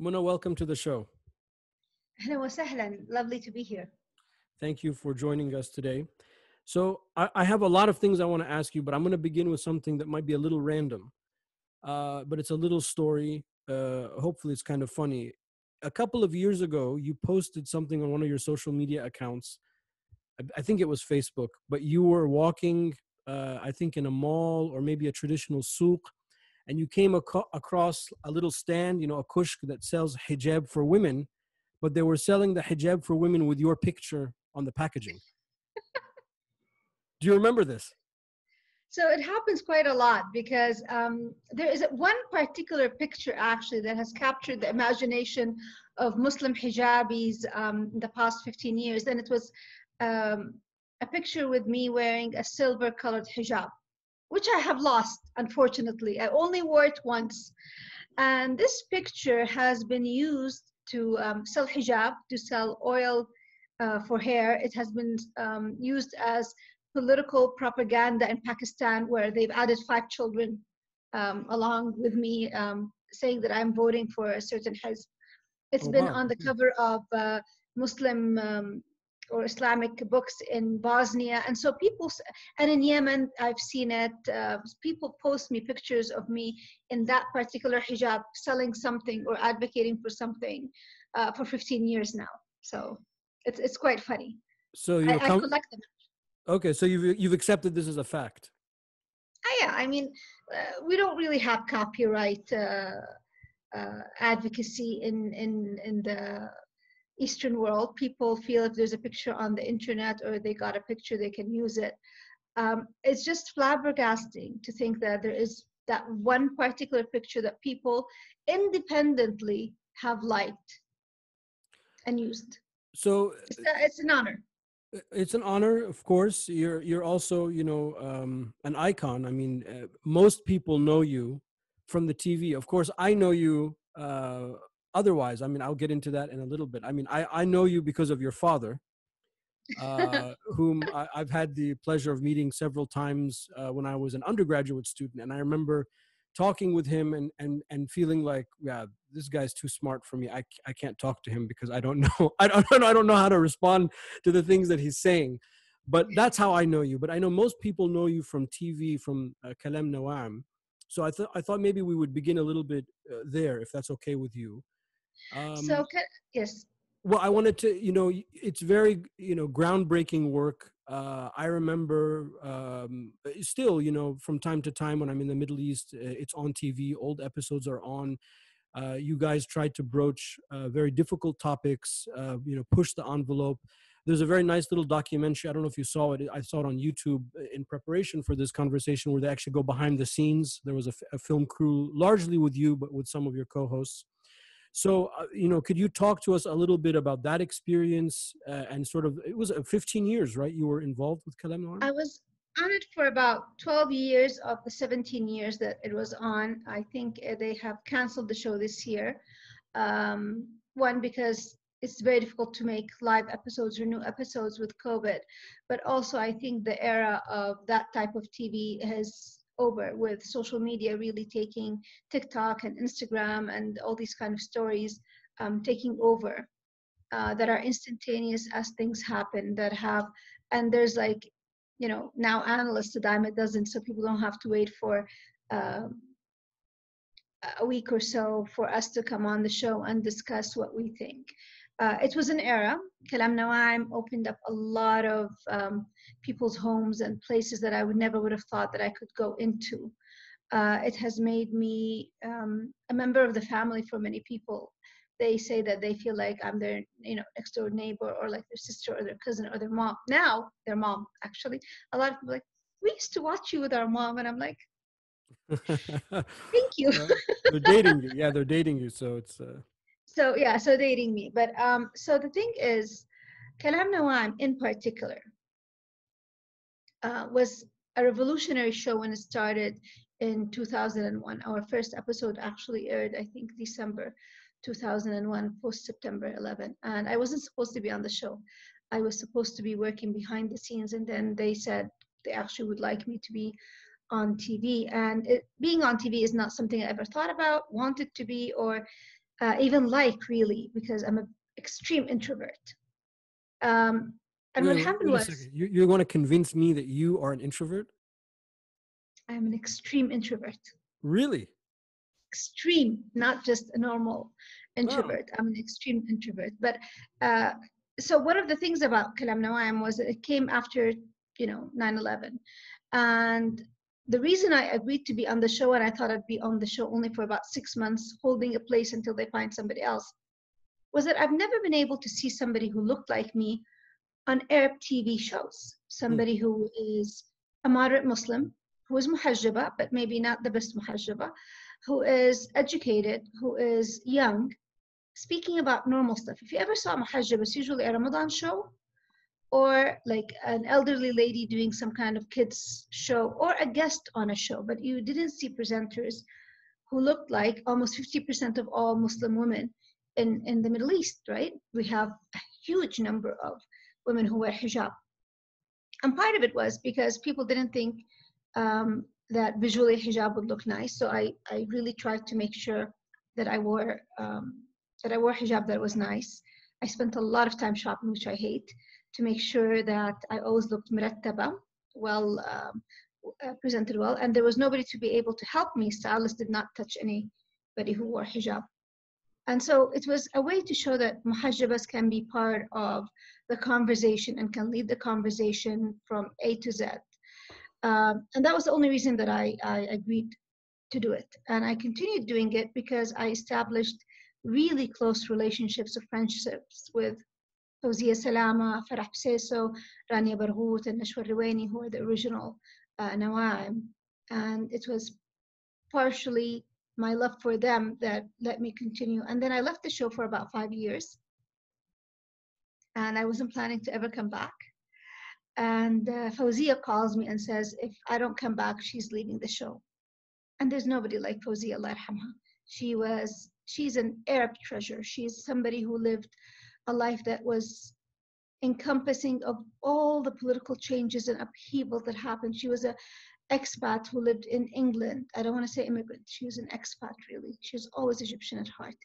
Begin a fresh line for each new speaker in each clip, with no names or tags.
Muna, welcome to the show.
Hello wasahlan. Lovely to be here.
Thank you for joining us today. So, I, I have a lot of things I want to ask you, but I'm going to begin with something that might be a little random. Uh, but it's a little story. Uh, hopefully, it's kind of funny. A couple of years ago, you posted something on one of your social media accounts. I, I think it was Facebook, but you were walking, uh, I think, in a mall or maybe a traditional souk, and you came ac- across a little stand, you know, a kushk that sells hijab for women, but they were selling the hijab for women with your picture on the packaging. Do you remember this?
So it happens quite a lot because um, there is one particular picture actually that has captured the imagination of Muslim hijabis um, in the past 15 years, and it was um, a picture with me wearing a silver colored hijab which I have lost, unfortunately. I only wore it once. And this picture has been used to um, sell hijab, to sell oil uh, for hair. It has been um, used as political propaganda in Pakistan, where they've added five children um, along with me, um, saying that I'm voting for a certain hizb. It's
Oh,
been
wow.
on the cover of uh, Muslim um, or Islamic books in Bosnia, and so people, and in Yemen, I've seen it. Uh, people post me pictures of me in that particular hijab, selling something or advocating for something uh, for 15 years now. So it's it's quite funny.
So you're
I
com-
collect them.
okay. So you've you've accepted this as a fact.
Ah, yeah, I mean, uh, we don't really have copyright uh, uh, advocacy in in in the Eastern world. People feel if there's a picture on the internet or they got a picture, they can use it. Um, it's just flabbergasting to think that there is that one particular picture that people independently have liked and used.
So
It's, a, it's an honor.
it's an honor, of course. You're you're also you know um, an icon. I mean, uh, most people know you from the TV. Of course, I know you. Uh, otherwise, I mean, I'll get into that in a little bit. I mean, I I know you because of your father. uh, whom I, I've had the pleasure of meeting several times uh, when I was an undergraduate student, and I remember talking with him and and and feeling like, yeah, this guy's too smart for me. i, I can't talk to him because I don't know I don't I don't know how to respond to the things that he's saying. But that's how I know you. But I know most people know you from TV, from uh, Kalam Nawaem. So I thought I thought maybe we would begin a little bit uh, there, if that's okay with you. Um,
so, ca- yes.
well i wanted to you know it's very you know groundbreaking work. Uh, i remember um, still you know from time to time when i'm in the middle east uh, it's on tv old episodes are on. Uh, you guys tried to broach uh, very difficult topics uh, you know push the envelope. There's a very nice little documentary i don't know if you saw it i saw it on youtube uh, in preparation for this conversation where they actually go behind the scenes. There was a, f- a film crew largely with you but with some of your co-hosts so, uh, you know, could you talk to us a little bit about that experience uh, and sort of it was uh, 15 years, right? You were involved with Kalam Nawaem?
I was on it for about 12 years of the 17 years that it was on. I think uh, they have canceled the show this year. Um, one, because it's very difficult to make live episodes or new episodes with COVID, but also I think the era of that type of TV has over with social media really taking TikTok and Instagram and all these kind of stories um, taking over uh, that are instantaneous as things happen that have and there's like you know now analysts a dime a dozen so people don't have to wait for um, a week or so for us to come on the show and discuss what we think uh, it was an era Kalam Nawaem opened up a lot of um, people's homes and places that i would never would have thought that i could go into uh, it has made me um, a member of the family for many people they say that they feel like I'm their, you know, next door neighbor or like their sister or their cousin or their mom. Now, their mom, actually. A lot of people are like, we used to watch you with our mom. And I'm like, thank you.
They're dating you. Yeah, they're dating you. So it's, uh,
so, yeah, so dating me. But um, so the thing is, Kalam Nawaem in particular uh, was a revolutionary show when it started in 2001. Our first episode actually aired, I think, December 2001, post September 11. And I wasn't supposed to be on the show. I was supposed to be working behind the scenes, and then they said they actually would like me to be on TV. And it, being on TV is not something I ever thought about, wanted to be, or uh, even like really, because I'm an extreme introvert. Um, and
Wait,
what happened was.
You, you're going to convince me that you are an introvert?
I'm an extreme introvert.
Really?
Extreme, not just a normal introvert. I'm an extreme introvert. But uh, so one of the things about Kalam Nawaem was that it came after, you know, 9/11, and the reason I agreed to be on the show and I thought I'd be on the show only for about six months, holding a place until they find somebody else, was that I've never been able to see somebody who looked like me on Arab TV shows. Somebody hmm. who is a moderate Muslim, who is muhajjaba, but maybe not the best muhajjaba, who is educated, who is young, speaking about normal stuff. If you ever saw a muhajjaba, it's usually a Ramadan show or like an elderly lady doing some kind of kids show or a guest on a show, but you didn't see presenters who looked like almost 50% of all Muslim women in, in the Middle East, right? We have a huge number of women who wear hijab. And part of it was because people didn't think um, that visually hijab would look nice. So I, I really tried to make sure that I wore um, that I wore hijab that was nice. I spent a lot of time shopping, which I hate to make sure that I always looked murattaba, well um, uh, presented well, and there was nobody to be able to help me. Stylist did not touch anybody who wore hijab. And so it was a way to show that muhajjabas can be part of the conversation and can lead the conversation from A to Z. Um, and that was the only reason that I, I agreed to do it. And I continued doing it because I established really close relationships of friendships with Fawzia Salama, Farah Bseiso, Rania Barghouth, and Nashwa Riwaini, who are the original uh, Nawaem. And it was partially my love for them that let me continue. And then I left the show for about five years. And I wasn't planning to ever come back. And uh, Fawzia calls me and says, if I don't come back, she's leaving the show. And there's nobody like Fawzia, Allah. She was, she's an Arab treasure. She's somebody who lived a life that was encompassing of all the political changes and upheaval that happened. She was a expat who lived in England. I don't want to say immigrant. She was an expat, really. She was always Egyptian at heart.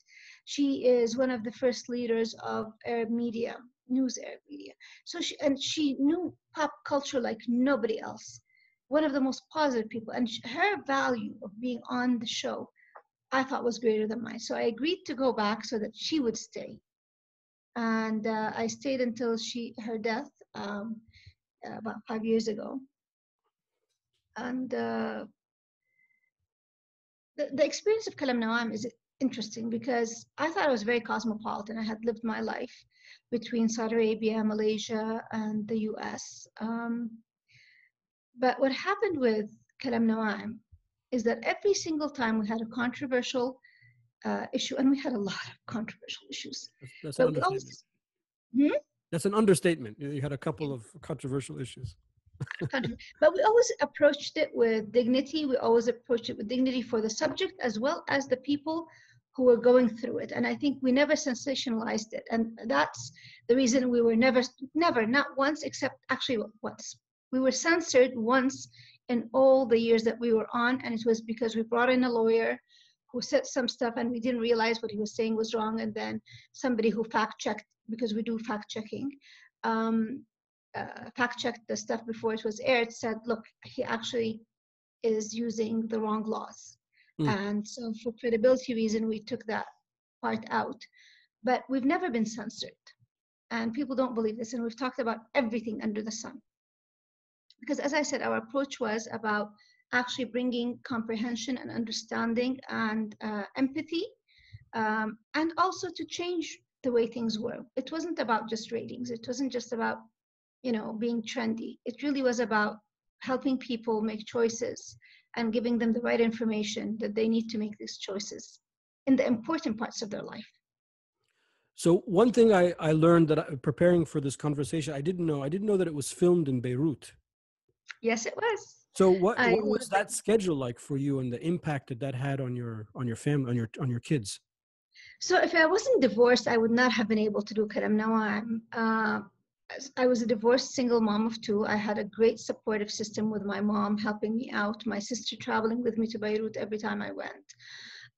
She is one of the first leaders of Arab media, news Arab media. So she and she knew pop culture like nobody else. One of the most positive people, and her value of being on the show, I thought was greater than mine. So I agreed to go back so that she would stay, and uh, I stayed until she her death um, about five years ago and uh, the, the experience of Kalam Nawaem is interesting because I thought I was very cosmopolitan. I had lived my life between Saudi Arabia, Malaysia, and the US. Um, but what happened with Kalam Nawaem is that every single time we had a controversial uh, issue, and we had a lot of controversial issues.
That's, that's an understatement.
always- Hmm?
That's an understatement. You you had a couple of controversial issues.
But we always approached it with dignity. We always approached it with dignity for the subject as well as the people who were going through it. And I think we never sensationalized it. And that's the reason we were never, never, not once, except actually once. We were censored once in all the years that we were on. And it was because we brought in a lawyer who said some stuff and we didn't realize what he was saying was wrong. And then somebody who fact checked, because we do fact checking, um, uh, fact checked the stuff before it was aired said look he actually is using the wrong laws.
Mm.
and so for credibility reason we took that part out. But we've never been censored. And people don't believe this. And we've talked about everything under the sun. Because as i said our approach was about actually bringing comprehension and understanding and uh, empathy um, and also to change the way things were. It wasn't about just ratings. It wasn't just about you know being trendy. It really was about helping people make choices and giving them the right information that they need to make these choices in the important parts of their life.
So one thing I, I learned that I, preparing for this conversation, I didn't know. I didn't know that it was filmed in Beirut.
yes it was
So what,
I
what was that schedule like for you, and the impact that that had on your on your family, on your on your kids?
So if I wasn't divorced, I would not have been able to do Kalam Nawaem. Uh, I was a divorced single mom of two. I had a great supportive system with my mom helping me out, my sister traveling with me to Beirut every time I went.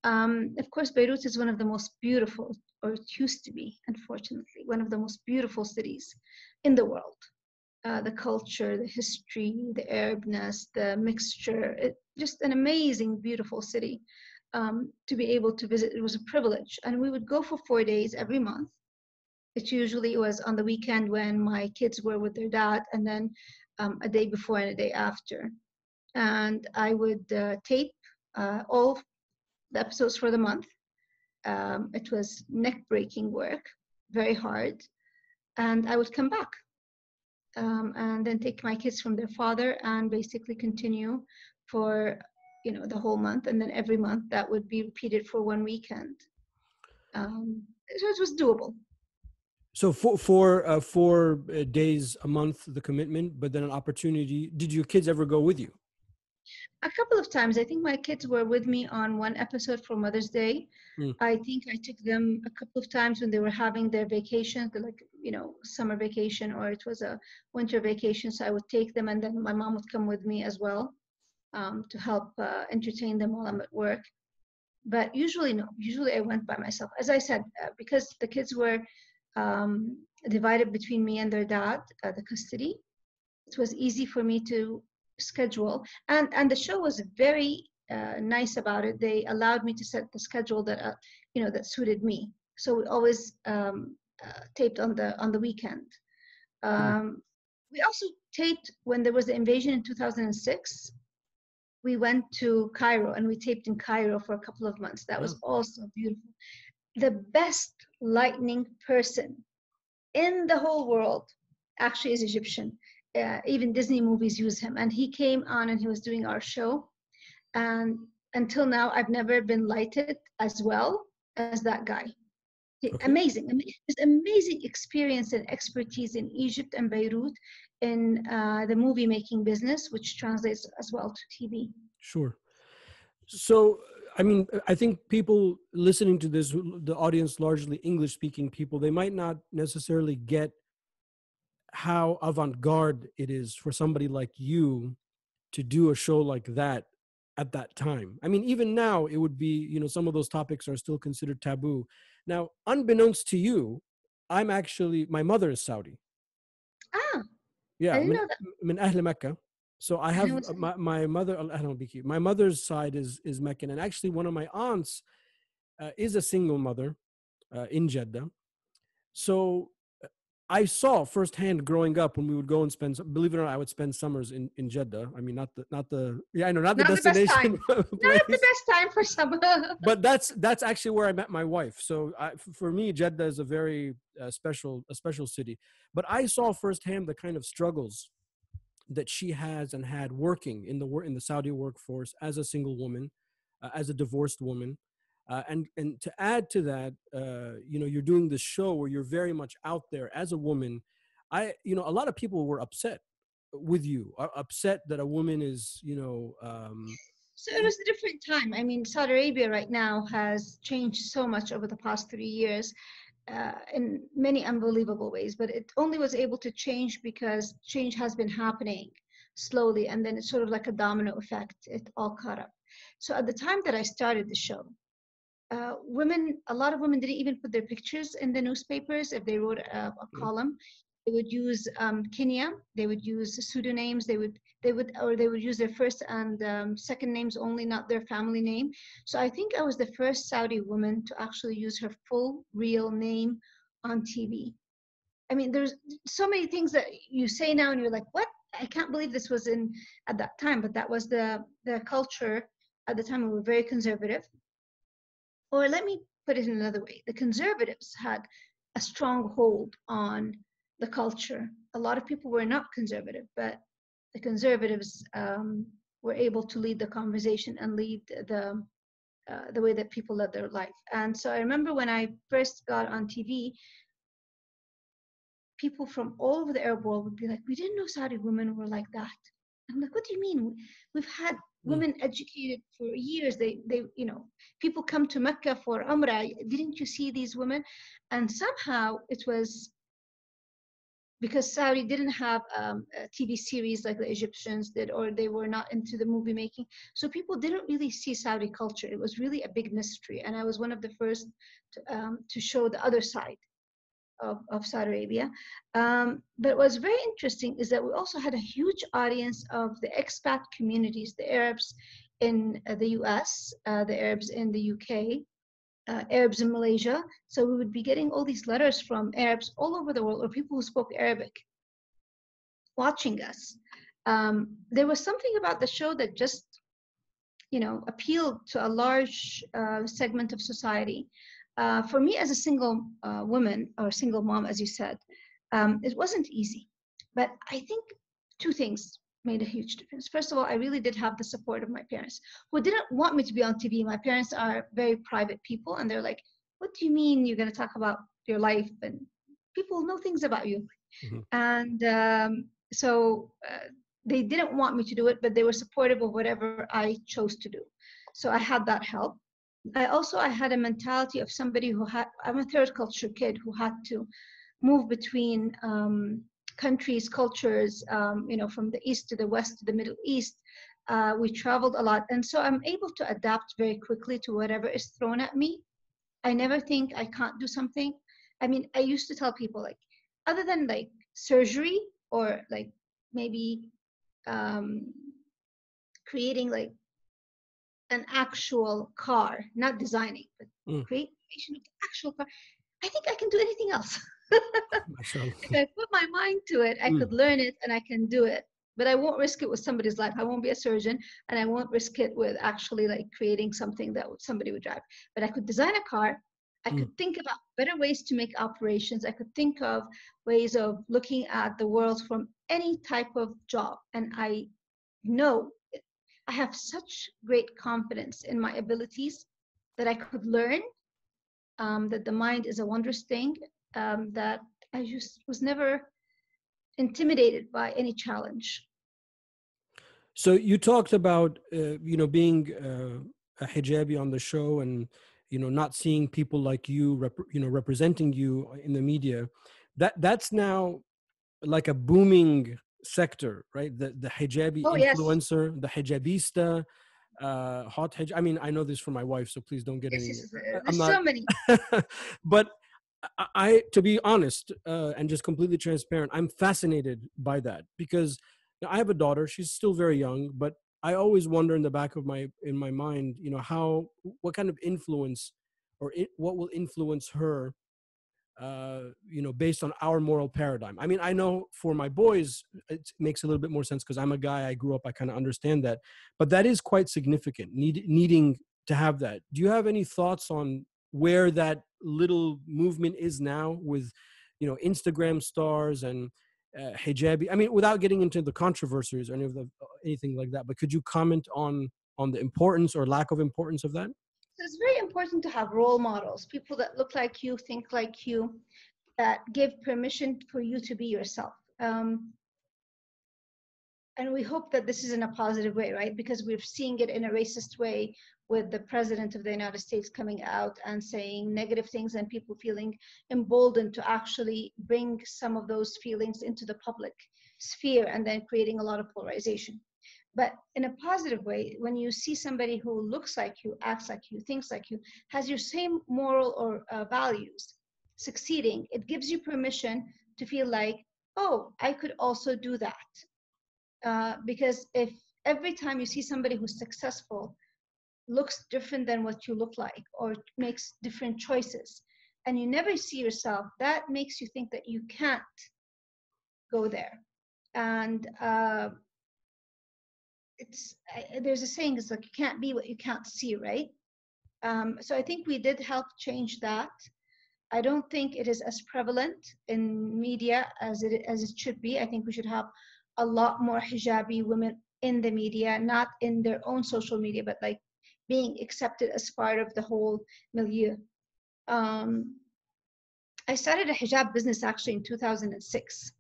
Um, of course, Beirut is one of the most beautiful, or it used to be, unfortunately, one of the most beautiful cities in the world. Uh, the culture, the history, the Arabness, the mixture, it, just an amazing, beautiful city um, to be able to visit. It was a privilege. And we would go for four days every month. It usually was on the weekend when my kids were with their dad, and then um, a day before and a day after. And I would uh, tape uh, all the episodes for the month. Um, it was neck breaking work, very hard. And I would come back um, and then take my kids from their father and basically continue for you know the whole month. And then every month that would be repeated for one weekend. Um, so it was doable.
So for for uh, four uh, days a month the commitment but then an opportunity did your kids ever go with you
a couple of times. I think my kids were with me on one episode for Mother's Day. Mm. I think I took them a couple of times when they were having their vacation, like you know, summer vacation or it was a winter vacation. So I would take them, and then my mom would come with me as well um, to help uh, entertain them while I'm at work. But usually, no. Usually, I went by myself. As I said, uh, because the kids were um, divided between me and their dad, uh, the custody. It was easy for me to schedule. And and the show was very uh, nice about it. They allowed me to set the schedule that uh, you know that suited me. So we always um, uh, taped on the on the weekend. Hmm. um, we also taped when there was the invasion in 2006 we went to cairo and we taped in cairo for a couple of months. That was also beautiful. The best lightning person in the whole world actually is egyptian uh, even Disney movies use him. And he came on and he was doing our show. And until now, I've never been lighted as well as that guy. Okay. Amazing, his amazing experience and expertise in Egypt and Beirut in uh, the movie making business, which translates as well to TV.
Sure. So, I mean, I think people listening to this, the audience, largely English speaking people, they might not necessarily get how avant-garde it is for somebody like you to do a show like that at that time. I mean even now it would be you know some of those topics are still considered taboo. Now unbeknownst to you i'm actually my mother is saudi.
Ah
yeah I min, min Mecca. so i have I my, my mother my mother's side is is meccan. And actually one of my aunts uh, is a single mother uh, in jeddah. So I saw firsthand growing up when we would go and spend. Believe it or not, I would spend summers in, in Jeddah. I mean, not the not the yeah, I know not, not the destination.
The not the best time for summer.
but that's that's actually where I met my wife. So I, for me, Jeddah is a very uh, special a special city. But I saw firsthand the kind of struggles that she has and had working in the work in the Saudi workforce as a single woman, uh, as a divorced woman, uh, and and to add to that, uh, you know, you're doing this show where you're very much out there as a woman. I, you know, a lot of people were upset with you, are upset that a woman is, you know. Um,
so it was a different time. I mean, Saudi Arabia right now has changed so much over the past three years. Uh, in many unbelievable ways, but it only was able to change because change has been happening slowly, and then it's sort of like a domino effect. It all caught up. So at the time that I started the show, uh, women, a lot of women didn't even put their pictures in the newspapers if they wrote a, a mm. column. They would use um, kunya. They would use pseudonyms. They would they would or they would use their first and um, second names only, not their family name. So I think I was the first Saudi woman to actually use her full real name on TV. I mean, there's so many things that you say now, and you're like, "What? I can't believe this was in at that time." But that was the the culture at the time. We were very conservative or let me put it in another way the conservatives had a strong hold on the culture. A lot of people were not conservative, but the conservatives um, were able to lead the conversation and lead the uh, the way that people led their life. And so I remember when I first got on TV, people from all over the Arab world would be like, "We didn't know Saudi women were like that." I'm like, "What do you mean? We've had Mm. women educated for years they they you know people come to mecca for umrah didn't you see these women and somehow it was because Saudi didn't have um, TV series like the Egyptians did, or they were not into the movie making. So people didn't really see Saudi culture. It was really a big mystery. And I was one of the first to, um, to show the other side of, of Saudi Arabia. Um, but what's very interesting is that we also had a huge audience of the expat communities, the Arabs in uh, the US, uh, the Arabs in the UK, uh, Arabs in Malaysia. So we would be getting all these letters from Arabs all over the world or people who spoke Arabic watching us. Um, there was something about the show that just, you know, appealed to a large uh, segment of society. Uh, for me, as a single uh, woman or single mom, as you said, um, it wasn't easy. But I think two things made a huge difference. First of all, I really did have the support of my parents who didn't want me to be on TV. My parents are very private people and they're like, what do you mean you're going to talk about your life and people know things about you? Mm-hmm. And um, so uh, they didn't want me to do it, but they were supportive of whatever I chose to do. So I had that help. I also I had a mentality of somebody who had I'm a third culture kid who had to move between um, countries, cultures, um, you know, from the east to the west to the Middle East. Uh, we traveled a lot, and so I'm able to adapt very quickly to whatever is thrown at me. I never think I can't do something. I mean, I used to tell people like, other than like surgery or like maybe um, creating like an actual car, not designing, but mm. creation of the actual car. I think I can do anything else. if I put my mind to it, I mm. could learn it and I can do it. But I won't risk it with somebody's life. I won't be a surgeon and I won't risk it with actually like creating something that somebody would drive. But I could design a car. I mm. could think about better ways to make operations. I could think of ways of looking at the world from any type of job. And I know I have such great confidence in my abilities that I could learn, um, that the mind is a wondrous thing, um, that I just was never intimidated by any challenge.
So you talked about, uh, you know, being uh, a hijabi on the show and, you know, not seeing people like you, rep- you know, representing you in the media. That that's now like a booming sector, right? The the hijabi oh, influencer, yes. the hijabista, uh, hot hijab. I mean, I know this from my wife, so please don't get yes, any. Yes,
there's not, so many.
but I, to be honest uh, and just completely transparent, I'm fascinated by that because I have a daughter. She's still very young, but I always wonder in the back of my in my mind, you know, how what kind of influence or it, what will influence her uh, you know, based on our moral paradigm. I mean, I know for my boys, it makes a little bit more sense because I'm a guy, I grew up, I kind of understand that. But that is quite significant, need, needing to have that. Do you have any thoughts on where that little movement is now with, you know, Instagram stars and uh, hijabi? I mean, without getting into the controversies or any of the anything like that, but could you comment on on the importance or lack of importance of that?
So it's very important to have role models, people that look like you, think like you, that give permission for you to be yourself. Um, and we hope that this is in a positive way, right? Because we're seeing it in a racist way with the president of the United States coming out and saying negative things and people feeling emboldened to actually bring some of those feelings into the public sphere and then creating a lot of polarization. But in a positive way, when you see somebody who looks like you, acts like you, thinks like you, has your same moral or uh, values succeeding, it gives you permission to feel like, oh, I could also do that. Uh, because if every time you see somebody who's successful looks different than what you look like or makes different choices, and you never see yourself, that makes you think that you can't go there. And uh, it's there's a saying it's like you can't be what you can't see right? Um, so i think we did help change that. I don't think it is as prevalent in media as it as it should be. I think we should have a lot more hijabi women in the media not in their own social media but like being accepted as part of the whole milieu. Um, i started a hijab business actually in 2006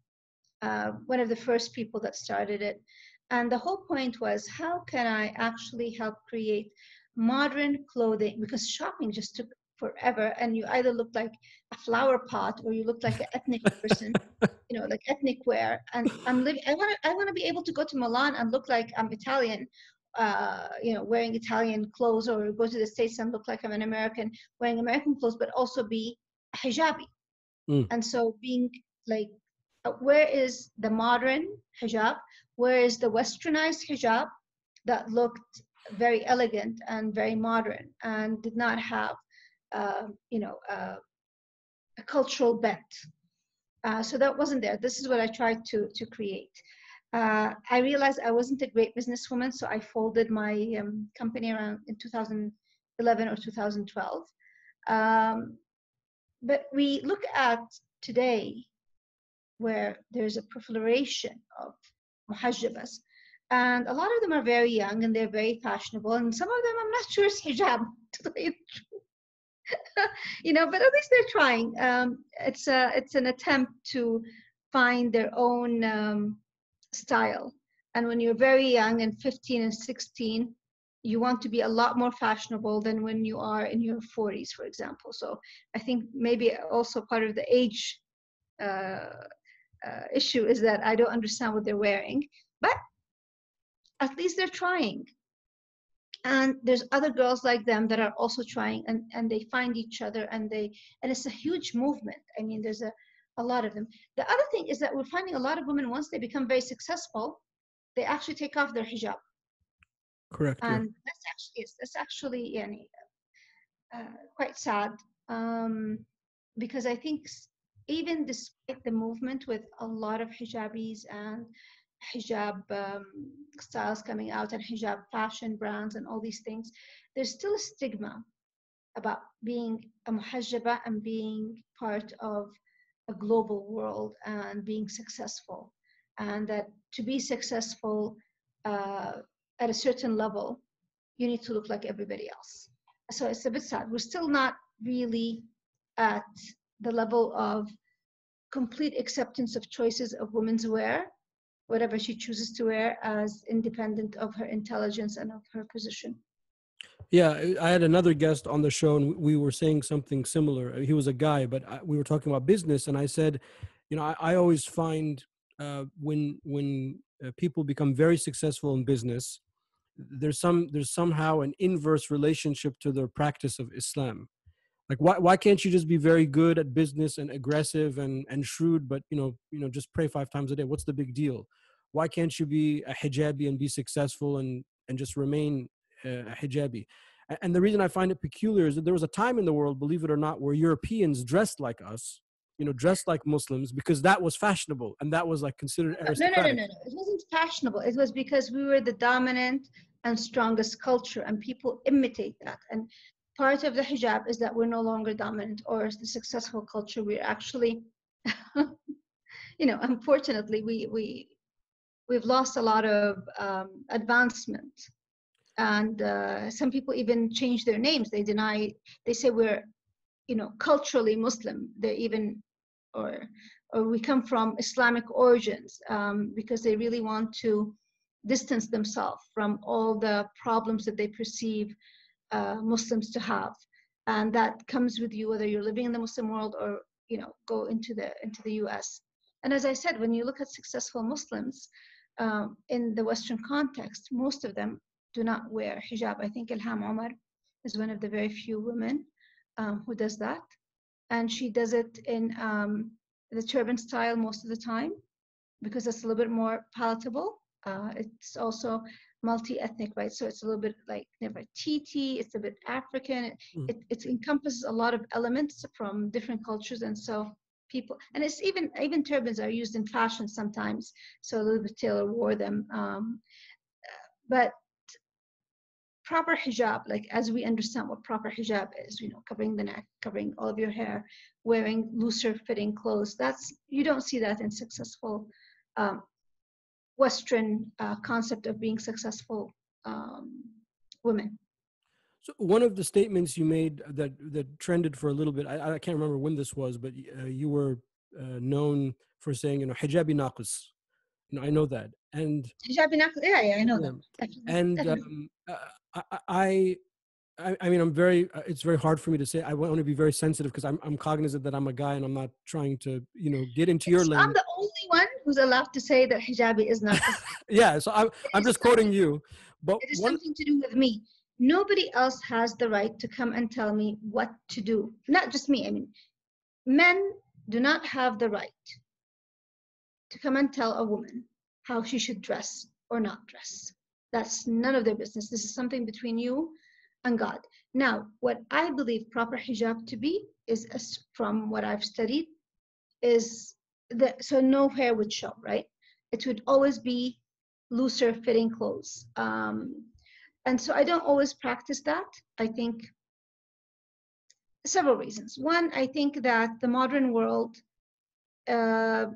uh, one of the first people that started it and the whole point was how can I actually help create modern clothing? Because shopping just took forever and you either look like a flower pot or you look like an ethnic person you know like ethnic wear and i'm living i want to i want to be able to go to milan and look like i'm italian uh, you know wearing italian clothes or go to the states and look like i'm an american wearing american clothes but also be hijabi mm. and so being like uh, where is the modern hijab where is the westernized hijab that looked very elegant and very modern and did not have uh, you know, uh, a cultural bent. Uh, so that wasn't there. This is what I tried to, to create. Uh, I realized I wasn't a great businesswoman, so I folded my um, company around in 2011 or 2012. Um, but we look at today where there's a proliferation of muhajjabas, and a lot of them are very young and they're very fashionable, and some of them I'm not sure is hijab, you you know, but at least they're trying. Um, it's a it's an attempt to find their own um, style. And when you're very young and 15 and 16, you want to be a lot more fashionable than when you are in your 40s, for example. So I think maybe also part of the age uh, uh, issue is that I don't understand what they're wearing, but at least they're trying. And there's other girls like them that are also trying and, and they find each other and they and it's a huge movement. I mean there's a, a lot of them. The other thing is that we're finding a lot of women once they become very successful they actually take off their hijab.
Correct
and yeah. that's actually it's, that's actually uh, quite sad um, because i think even despite the movement with a lot of hijabis and hijab um, styles coming out and hijab fashion brands and all these things, there's still a stigma about being a muhajjaba and being part of a global world and being successful. And that to be successful uh, at a certain level, you need to look like everybody else. So it's a bit sad. We're still not really at the level of complete acceptance of choices of women's wear whatever she chooses to wear as independent of her intelligence and of her position.
Yeah, I had another guest on the show, and we were saying something similar. He was a guy, but we were talking about business, and I said, you know, I, I always find uh, when when uh, people become very successful in business, there's some there's somehow an inverse relationship to their practice of Islam like why why can't you just be very good at business and aggressive and and shrewd but you know you know just pray five times a day? What's the big deal? Why can't you be a hijabi and be successful and and just remain uh, a hijabi? And the reason i find it peculiar is that there was a time in the world believe it or not where europeans dressed like us you know dressed like muslims because that was fashionable and that was like considered aristocratic.
no no no no no. It wasn't fashionable. It was because we were the dominant and strongest culture and people imitate that. And part of the hijab is that we're no longer dominant or the successful culture we're actually you know unfortunately we we we've lost a lot of um, advancement. And uh, some people even change their names. They deny they say we're you know culturally muslim. They're even or or we come from islamic origins um, because they really want to distance themselves from all the problems that they perceive uh, Muslims to have, and that comes with you whether you're living in the Muslim world or you know go into the into the U.S. And as I said, when you look at successful Muslims um, in the Western context, most of them do not wear hijab. I think Ilhan Omar is one of the very few women um, who does that, and she does it in um, the turban style most of the time because it's a little bit more palatable. Uh, it's also multi-ethnic, right? So it's a little bit like Nefertiti, it's a bit African. Mm. It, it encompasses a lot of elements from different cultures, and so people, and it's even even turbans are used in fashion sometimes. So Elizabeth Taylor wore them, um, but proper hijab, like as we understand what proper hijab is, you know, covering the neck, covering all of your hair, wearing looser fitting clothes. That's you don't see that in successful um, Western uh, concept of being successful um, women.
So one of the statements you made that that trended for a little bit, I, I can't remember when this was, but uh, you were uh, known for saying, you know, hijabi naqis. You know, I know that. And
hijabi naqis, yeah, yeah, I know yeah. that.
And um, I, I I, I mean, I'm very. Uh, it's very hard for me to say. I want to be very sensitive because I'm, I'm cognizant that I'm a guy and I'm not trying to, you know, get into your lane.
I'm the only who's allowed to say that hijabi is not.
yeah, so I'm, I'm just quoting you. But
it is
one,
something to do with me. Nobody else has the right to come and tell me what to do. Not just me. I mean, men do not have the right to come and tell a woman how she should dress or not dress. That's none of their business. This is something between you and God. Now, what I believe proper hijab to be is, from what I've studied, is that so no hair would show, right? It would always be looser fitting clothes. Um, and so I don't always practice that. I think several reasons. One, I think that the modern world uh,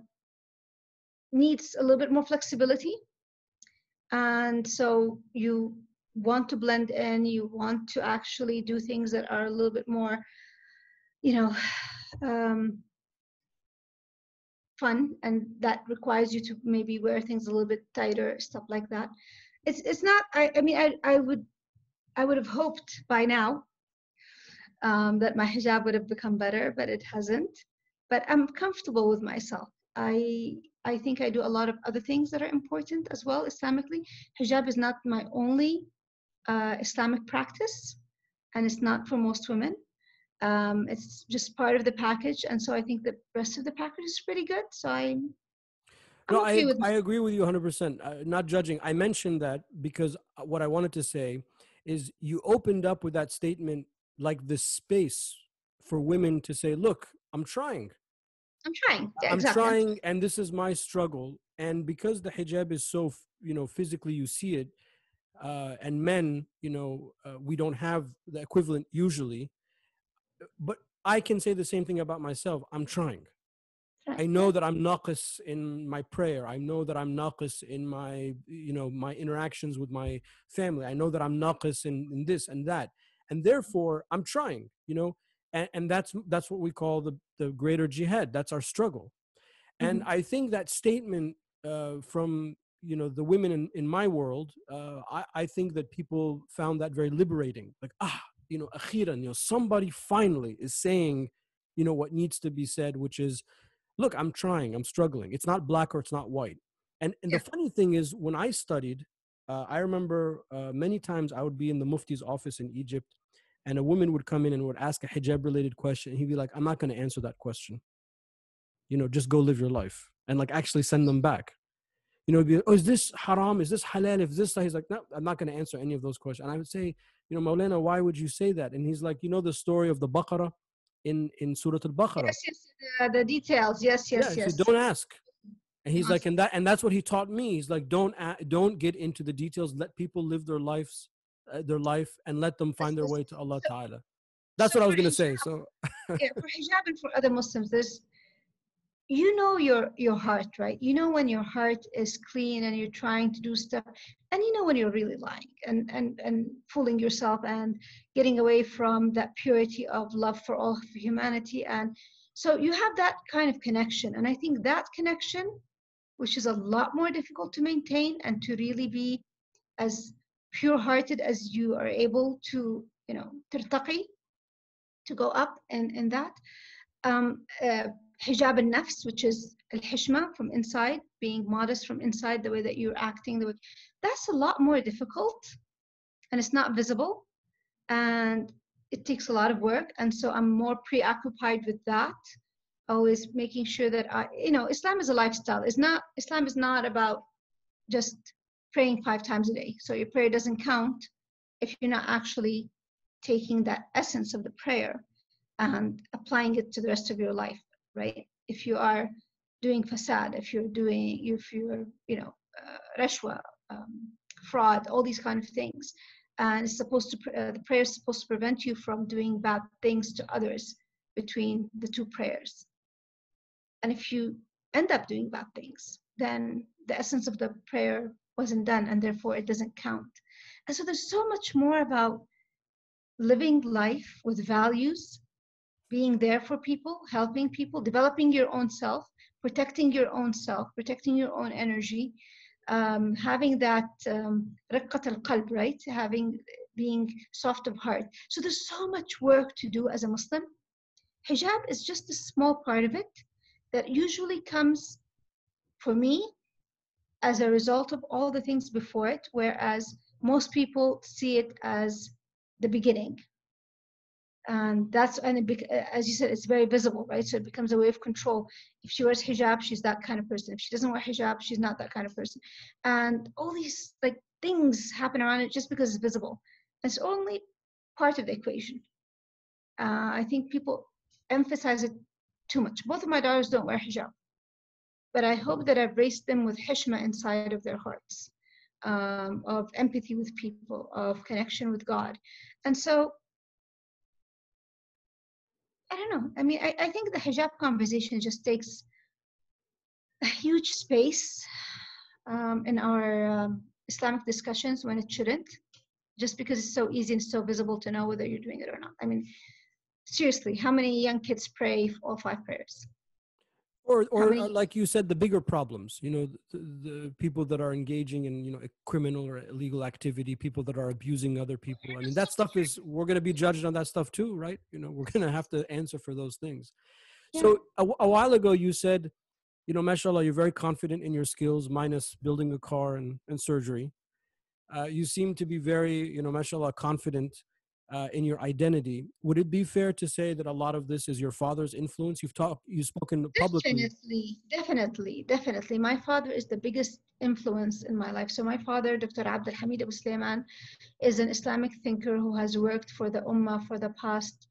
needs a little bit more flexibility. And so you want to blend in, you want to actually do things that are a little bit more, you know, um, fun and that requires you to maybe wear things a little bit tighter stuff like that. It's it's not i, I mean I, I would i would have hoped by now um, that my hijab would have become better but it hasn't. But i'm comfortable with myself. I i think i do a lot of other things that are important as well islamically. Hijab is not my only uh, islamic practice and it's not for most women um, it's just part of the package and so i think the rest of the package is pretty good so i
no, I, I agree with you 100%. Uh, not judging. I mentioned that because uh, what I wanted to say is you opened up with that statement like this space for women to say, look, I'm trying.
I'm trying. Yeah,
I'm
exactly.
trying, and this is my struggle. And because the hijab is so, you know, physically you see it, uh, and men, you know, uh, we don't have the equivalent usually but I can say the same thing about myself. I'm trying. I know that I'm naqis in my prayer. I know that I'm naqis in my, you know, my interactions with my family. I know that I'm naqis in, in this and that. And therefore I'm trying, you know, and, and that's that's what we call the, the greater jihad. That's our struggle. And mm-hmm. I think that statement uh, from you know the women in, in my world, uh, I, I think that people found that very liberating. Like, ah, you know, akhiran, you know, somebody finally is saying, you know, what needs to be said, which is, look, I'm trying, I'm struggling. It's not black or it's not white. And, and the funny thing is, when I studied, uh, I remember uh, many times I would be in the mufti's office in Egypt, and a woman would come in and would ask a hijab related question. And he'd be like, I'm not going to answer that question. You know, just go live your life and like actually send them back. You know, be, oh, is this haram? Is this halal? If this, he's like, no, I'm not going to answer any of those questions. And I would say, you know, Maulana, why would you say that? And he's like, you know, the story of the Baqarah in, in Surah Al-Baqarah.
Yes, yes, the, the details. Yes, yes,
yeah,
yes.
So don't ask. And he's like, and that, and that's what he taught me. He's like, don't, don't get into the details. Let people live their lives, uh, their life, and let them find their way to Allah Taala. That's so what I was going to say. So,
yeah, for hijab and for other Muslims, there's you know your your heart right? You know when your heart is clean and you're trying to do stuff and you know when you're really lying and and and fooling yourself and getting away from that purity of love for all humanity. And so you have that kind of connection. And i think that connection which is a lot more difficult to maintain and to really be as pure hearted as you are able to you know to go up and in that um, uh, hijab al-nafs, which is al-hishma from inside, being modest from inside, the way that you're acting, the way, that's a lot more difficult and it's not visible and it takes a lot of work. And so I'm more preoccupied with that, always making sure that I, you know, Islam is a lifestyle. It's not, Islam is not about just praying five times a day. So your prayer doesn't count if you're not actually taking that essence of the prayer and applying it to the rest of your life right? If you are doing fasad, if you're doing, if you're, you know, uh, um, fraud, all these kind of things, and it's supposed to, uh, the prayer is supposed to prevent you from doing bad things to others between the two prayers. And if you end up doing bad things, then the essence of the prayer wasn't done, and therefore it doesn't count. And so there's so much more about living life with values being there for people, helping people, developing your own self, protecting your own self, protecting your own energy, um, having that um, al qalb, right? Having being soft of heart. So there's so much work to do as a Muslim. Hijab is just a small part of it that usually comes for me as a result of all the things before it, whereas most people see it as the beginning. And that's, and bec- as you said, it's very visible, right? So it becomes a way of control. If she wears hijab, she's that kind of person. If she doesn't wear hijab, she's not that kind of person. And all these like things happen around it just because it's visible. It's only part of the equation. Uh, I think people emphasize it too much. Both of my daughters don't wear hijab but I hope that I've raised them with hishma inside of their hearts, um, of empathy with people, of connection with God. And so, I don't know. I mean, I, I think the hijab conversation just takes a huge space um, in our um, Islamic discussions when it shouldn't, just because it's so easy and so visible to know whether you're doing it or not. I mean, seriously, how many young kids pray all five prayers?
Or or many, uh, like you said the bigger problems you know the, the, people that are engaging in you know criminal or illegal activity people that are abusing other people. I mean that stuff is we're going to be judged on that stuff too right? You know we're going to have to answer for those things. Yeah. so a, a, while ago you said you know mashallah you're very confident in your skills minus building a car and, and surgery. Uh, you seem to be very you know mashallah confident uh, in your identity. Would it be fair to say that a lot of this is your father's influence? You've talked, you've spoken publicly.
Definitely, definitely, definitely. My father is the biggest influence in my life. So my father, Dr. Abdul Hamid Abu Sulayman, is an Islamic thinker who has worked for the Ummah for the past,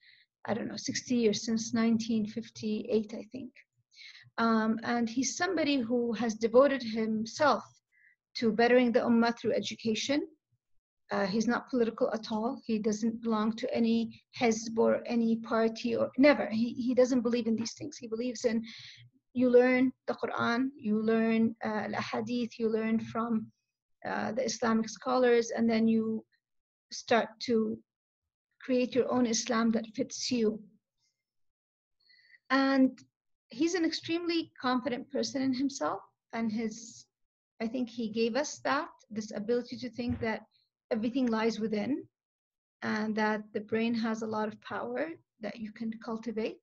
I don't know, 60 years, since 1958, I think. Um, and he's somebody who has devoted himself to bettering the Ummah through education uh, he's not political at all. He doesn't belong to any hezb or any party or never. He, he doesn't believe in these things. He believes in you learn the Quran, you learn uh, hadith, you learn from uh, the Islamic scholars, and then you start to create your own Islam that fits you. And he's an extremely confident person in himself, and his I think he gave us that this ability to think that everything lies within and that the brain has a lot of power that you can cultivate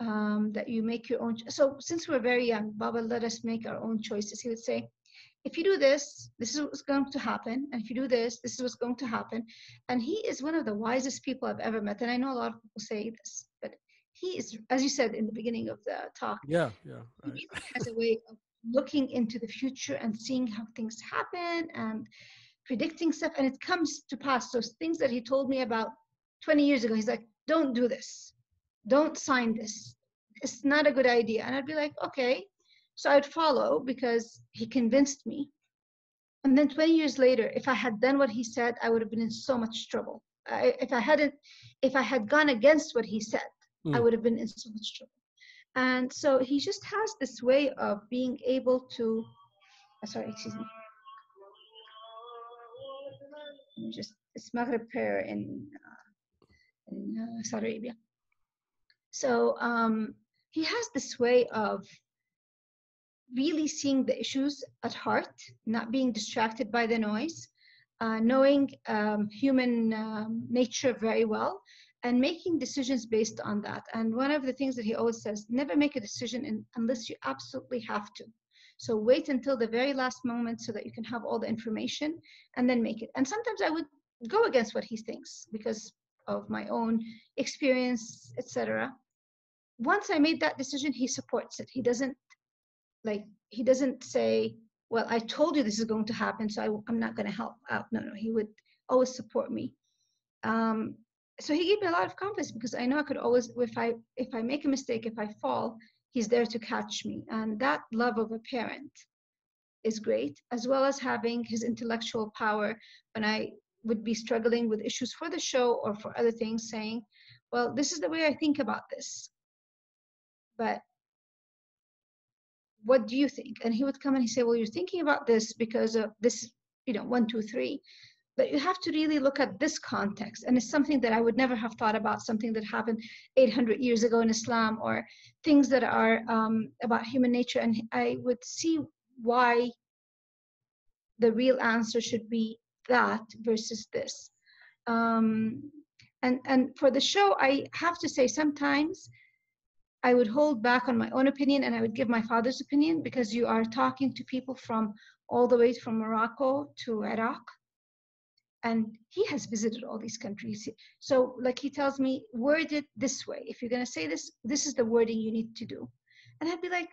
um, that you make your own so since we're very young baba let us make our own choices. He would say if you do this this is what's going to happen and if you do this this is what's going to happen. And he is one of the wisest people i've ever met and i know a lot of people say this but he is as you said in the beginning of the talk
yeah yeah
he has a way of looking into the future and seeing how things happen and predicting stuff and it comes to pass. So things that he told me about 20 years ago, he's like, don't do this. Don't sign this. It's not a good idea. And I'd be like, okay. So I'd follow because he convinced me. And then 20 years later, if I had done what he said, I would have been in so much trouble. I, if I hadn't, if I had gone against what he said, mm. I hmm. would have been in so much trouble. And so he just has this way of being able to, uh, sorry, excuse me just it's Maghrib prayer in, uh, in uh, Saudi Arabia. So um, he has this way of really seeing the issues at heart, not being distracted by the noise, uh, knowing um, human um, nature very well, and making decisions based on that. And one of the things that he always says never make a decision in, unless you absolutely have to. So wait until the very last moment so that you can have all the information and then make it. And sometimes I would go against what he thinks because of my own experience, etc. Once I made that decision, he supports it. He doesn't like he doesn't say, "Well, I told you this is going to happen, so I, am not going to help out." No, no, he would always support me. Um, so he gave me a lot of confidence because I know I could always, if I if I make a mistake, if I fall, he's there to catch me. And that love of a parent is great, as well as having his intellectual power when I would be struggling with issues for the show or for other things, saying, Well, this is the way I think about this. But what do you think? And he would come and he say, Well, you're thinking about this because of this, you know, one, two, three but you have to really look at this context and it's something that i would never have thought about something that happened 800 years ago in islam or things that are um, about human nature and i would see why the real answer should be that versus this Um, and and for the show, I have to say sometimes I would hold back on my own opinion and I would give my father's opinion because you are talking to people from all the way from Morocco to Iraq. And he has visited all these countries. So, like he tells me, word it this way. If you're going to say this, this is the wording you need to do. And I'd be like,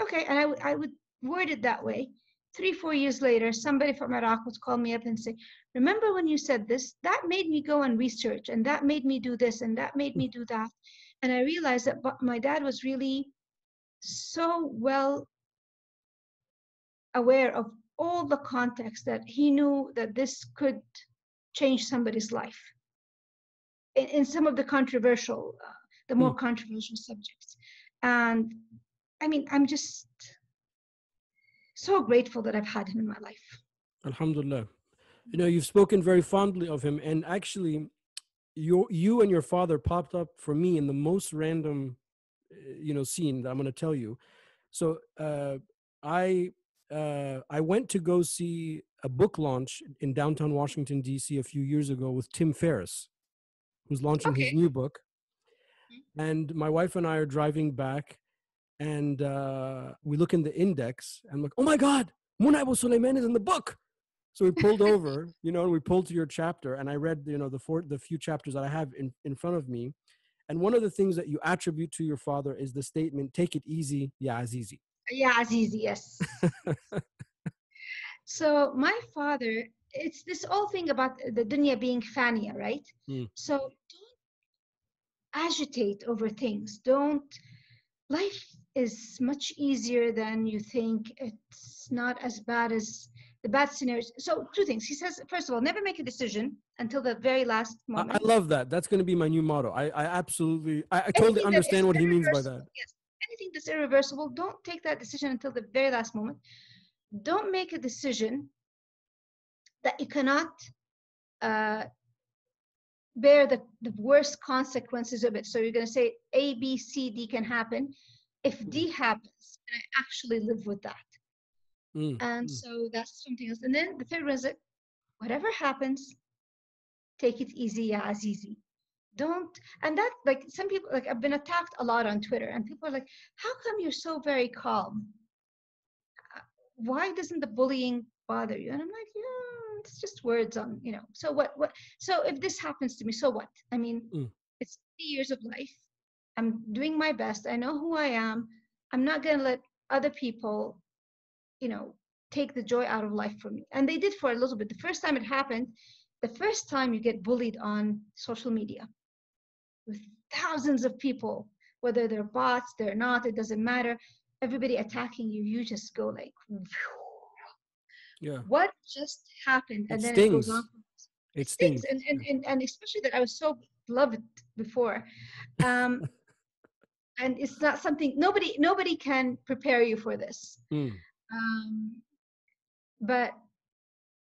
okay. And I, w- I would word it that way. Three, four years later, somebody from Iraq would call me up and say, Remember when you said this? That made me go and research, and that made me do this, and that made me do that and I realized that my dad was really so well aware of all the context that he knew that this could change somebody's life in, in some of the controversial, uh, the more mm. controversial subjects. And I mean, I'm just so grateful that I've had him in my life.
Alhamdulillah. You know, you've spoken very fondly of him, and actually, you you and your father popped up for me in the most random eh, you know scene that i'm going to tell you so uh, i uh, i went to go see a book launch in downtown washington d.c a few years ago with tim ferriss who's launching okay. his new book mm-hmm. and my wife and i are driving back and uh, we look in the index and like, oh my god Muna Abu Sulayman is in the book so we pulled over, you know, and we pulled to your chapter, and I read, you know, the four, the few chapters that I have in, in front of me. And one of the things that you attribute to your father is the statement, take it easy, yeah, Azizi.
Yeah, Azizi, yes. so my father, it's this whole thing about the dunya being fania, right? Mm. So don't agitate over things. Don't, life is much easier than you think. It's not as bad as the bad scenarios. So two things. He says, first of all, never make a decision until the very last moment.
I, I love that. That's going to be my new motto. I, I absolutely, I, I totally understand what he means by that.
Yes. Anything that's irreversible, don't take that decision until the very last moment. Don't make a decision that you cannot uh, bear the, the worst consequences of it. So you're going to say A, B, C, D can happen. If D happens, and I actually live with that Mm. And mm. so that's something else. And then the third one is that whatever happens, take it easy, yeah, Azizi. Don't and that like some people like I've been attacked a lot on Twitter, and people are like, "How come you're so very calm? Uh, why doesn't the bullying bother you?" And I'm like, "Yeah, it's just words on you know." So what? What? So if this happens to me, so what? I mean, mm. it's years of life. I'm doing my best. I know who I am. I'm not gonna let other people you know, take the joy out of life for me. And they did for a little bit. The first time it happened, the first time you get bullied on social media with thousands of people, whether they're bots, they're not, it doesn't matter. Everybody attacking you, you just go like,
yeah.
What just happened?
And it then stings. it goes on. It, it stings.
And, and, and, and especially that I was so loved before. Um, and it's not something nobody nobody can prepare you for this. Mm. Um, but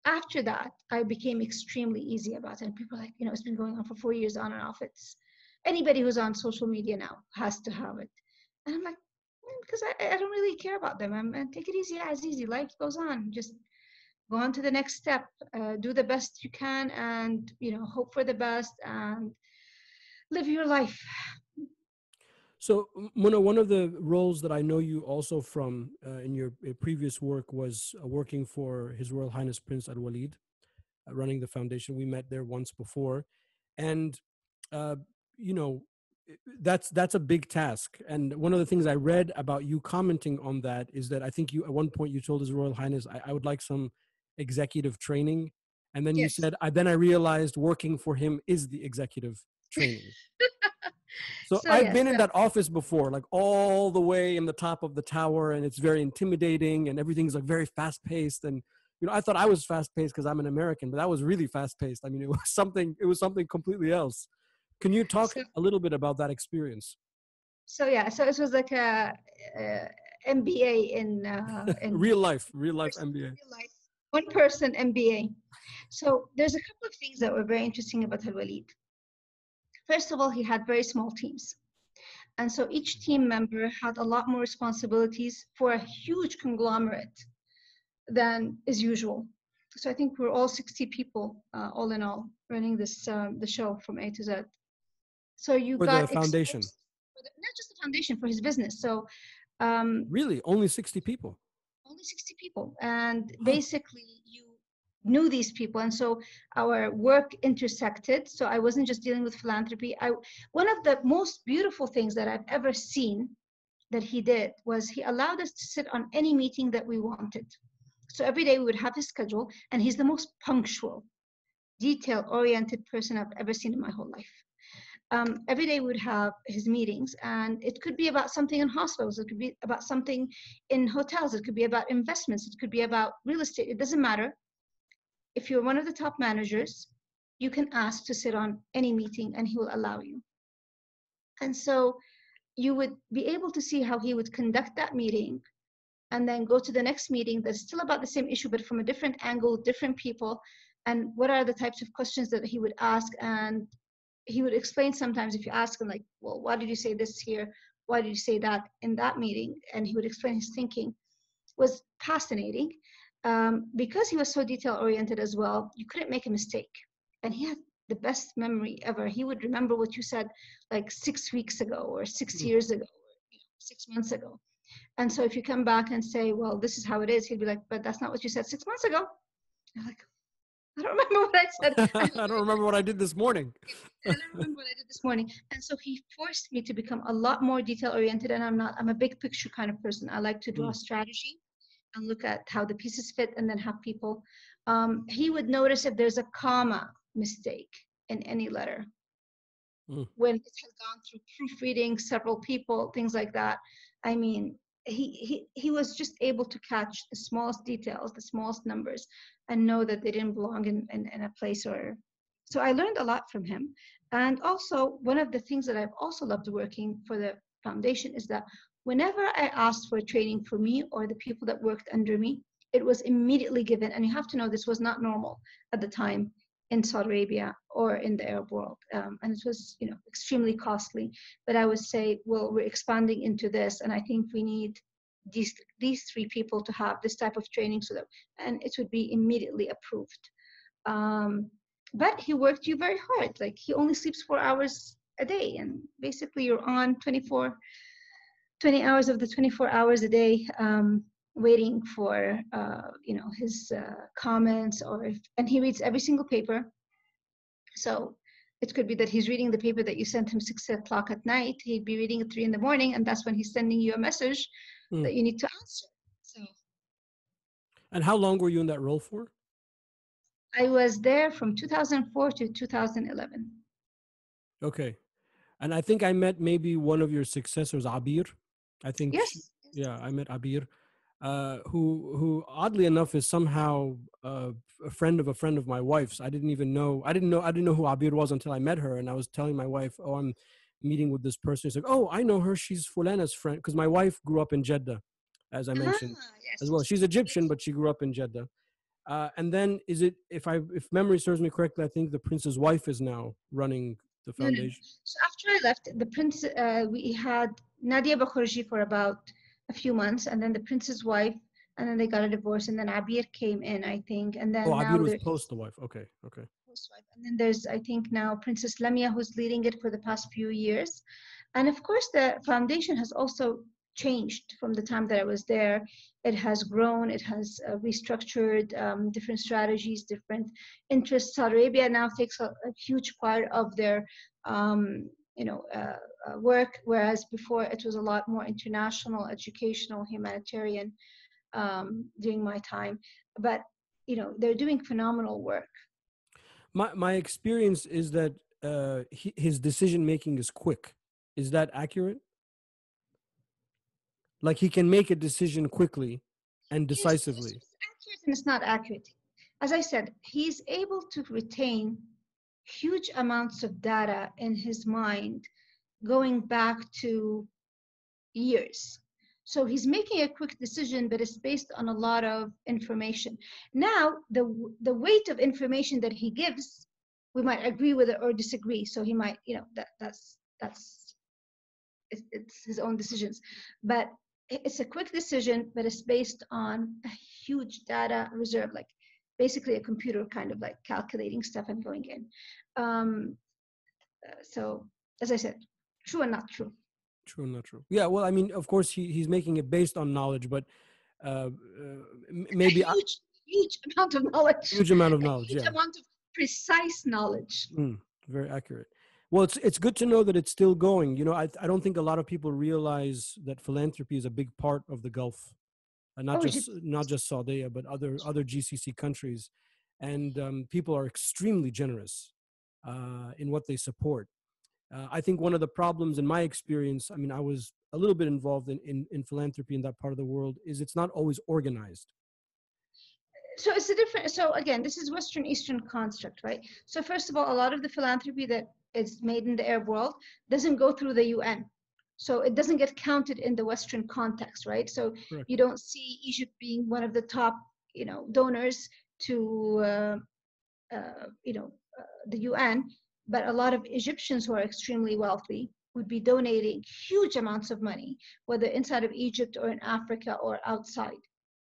after that, I became extremely easy about it. And people are like, you know, it's been going on for four years on and off. It's anybody who's on social media now has to have it. And I'm like, mm, because I, I don't really care about them. I'm, and take it easy Azizi. Life goes on. Just go on to the next step. Uh, do the best you can, and you know, hope for the best and live your life.
So, Muna, one of the roles that I know you also from uh, in your uh, previous work was uh, working for His Royal Highness Prince Alwaleed, uh, running the foundation. We met there once before, and uh, you know eh, eh, that's that's a big task. And one of the things I read about you commenting on that is that I think you at one point you told His Royal Highness I, I would like some executive training, and then yes. you said I then I realized working for him is the executive training. So, so I've yes, been in that office before, like all the way in the top of the tower, and it's very intimidating, and everything's like very fast paced. And you know, I thought I was fast paced because I'm an American, but that was really fast paced. I mean, it was something. It was something completely else. Can you talk so, a little bit about that experience?
So yeah, so it was like a, a MBA in, uh, in
real life, real life MBA. Real life,
one person MBA. So there's a couple of things that were very interesting about Alwaleed. First of all, he had very small teams. And so each team member had a lot more responsibilities for a huge conglomerate than is usual. so I think we're all 60 people, uh, all in all, running this um, the show from A to Z. So you
For
got
the foundation.
the- not just the foundation for his business. So um,
Really, only sixty people.
only 60 people. And basically you knew these people. And so our work intersected. So i wasn't just dealing with philanthropy. I one of the most beautiful things that i've ever seen that he did was he allowed us to sit on any meeting that we wanted. So every day we would have his schedule and he's the most punctual detail oriented person i've ever seen in my whole life um, every day we would have his meetings and it could be about something in hospitals it could be about something in hotels it could be about investments it could be about real estate it doesn't matter. If you're one of the top managers you can ask to sit on any meeting and he will allow you. And so you would be able to see how he would conduct that meeting and then go to the next meeting that's still about the same issue but from a different angle different people and what are the types of questions that he would ask and he would explain sometimes if you ask him like well why did you say this here? Why did you say that in that meeting? And he would explain his thinking was fascinating um, because he was so detail oriented as well you couldn't make a mistake. And he had the best memory ever. He would remember what you said like six weeks ago or six
Mm.
years ago or you know, six months ago. And so if you come back and say well this is how it is he'd be like but that's not what you said six months ago. You're like i don't remember what i said
I don't remember what I did this morning.
I don't remember what I did this morning. And so he forced me to become a lot more detail oriented. And I'm not, I'm a big picture kind of person. I like to draw strategy and look at how the pieces fit and then have people. Um, he would notice if there's a comma mistake in any letter.
Mm.
When it has gone through proofreading, several people, things like that. I mean, he, he, he was just able to catch the smallest details, the smallest numbers, and know that they didn't belong in, in, in a place or so I learned a lot from him. And also, one of the things that I've also loved working for the foundation is that whenever I asked for training for me or the people that worked under me, it was immediately given. And you have to know this was not normal at the time in Saudi Arabia or in the Arab world. Um, and it was, you know, extremely costly. But I would say, well, we're expanding into this, and I think we need these these three people to have this type of training so that and it would be immediately approved. Um, but he worked you very hard. Like he only sleeps four hours a day and basically you're on 24 20 hours of the 24 hours a day um, waiting for uh, you know his uh, comments or if, and he reads every single paper. So it could be that he's reading the paper that you sent him six o'clock at night. He'd be reading at three in the morning and that's when he's sending you a message
Hmm.
that you need to answer so
And how long were you in that role for?
i was there from 2004 to 2011
Okay. And I think I met maybe one of your successors, Abir. I think.
yes
yeah, I met Abir, uh, who who oddly enough is somehow uh, a friend of a friend of my wife's. I didn't even know. I didn't know. I didn't know who Abir was until I met her, and I was telling my wife, "Oh, I'm meeting with this person." She's like, "Oh, I know her. She's Fulana's friend." Because my wife grew up in Jeddah, as I mentioned
Ah, yes,
as well. She's Egyptian, but she grew up in Jeddah. Uh, and then is it if I if memory serves me correctly, I think the prince's wife is now running the
No, no, no.
foundation.
So after I left, the prince, uh, we had Nadia Bakhorji for about a few months, and then the prince's wife, and then they got a divorce, and then Abir came in, I think, and then
Oh, Abir was post the wife. Okay, okay.
Housewife, and then there's I think now Princess Lamia who's leading it for the past few years, and of course the foundation has also changed from the time that I was there. It has grown, it has uh, restructured um, different strategies, different interests. Saudi Arabia now takes a, a huge part of their um, you know uh, uh, work, whereas before it was a lot more international, educational, humanitarian um, during my time. But you know they're doing phenomenal work.
My my experience is that uh, he, his decision making is quick. Is that accurate? Like he can make a decision quickly and decisively.
It's, accurate and it's not accurate. As I said, he's able to retain huge amounts of data in his mind going back to years. So he's making a quick decision, but it's based on a lot of information. Now, the the weight of information that he gives, we might agree with it or disagree. So he might, you know, that that's that's it's, it's his own decisions. But it's a quick decision, but it's based on a huge data reserve. Like basically a computer kind of like calculating stuff and going in. Um, uh, so, as I said, true and not true.
True and not true. Yeah. Well, I mean, of course, he, he's making it based on knowledge, but uh, uh, maybe
a huge, huge amount of knowledge.
Huge amount of knowledge.
huge
yeah.
amount of precise knowledge.
Mm, very accurate. Well, it's it's good to know that it's still going. You know, I I don't think a lot of people realize that philanthropy is a big part of the Gulf, and not
Oh,
just not just Saudi, but other other GCC countries, and um, people are extremely generous uh, in what they support. Uh, I think one of the problems in my experience, I mean, I was a little bit involved in, in, in philanthropy in that part of the world, is it's not always organized.
so it's a different so again this is western eastern construct right so first of all a lot of the philanthropy that is made in the arab world doesn't go through the un so it doesn't get counted in the western context right so
Correct.
you don't see egypt being one of the top you know donors to uh, uh, you know uh, the un but a lot of egyptians who are extremely wealthy would be donating huge amounts of money whether inside of egypt or in africa or outside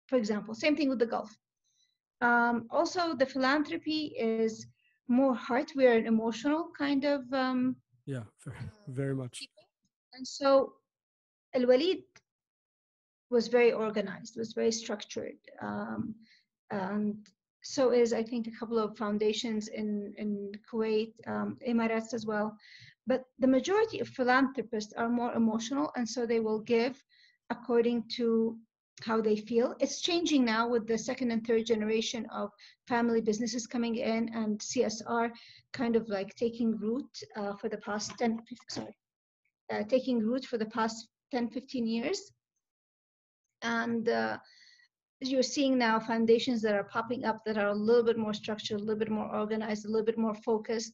for example same thing with the gulf um, also, the philanthropy is more heart. We are an emotional kind of um,
Yeah, very, very much.
people. And so Alwaleed was very organized, was very structured. Um, and so is, I think, a couple of foundations in, in Kuwait, um, Emirates as well. But the majority of philanthropists are more emotional, and so they will give according to how they feel. It's changing now with the second and third generation of family businesses coming in and CSR kind of like taking root uh, for the past 10, 15, sorry, uh, taking root for the past 10, 15 years. And uh, you're seeing now foundations that are popping up that are a little bit more structured, a little bit more organized, a little bit more focused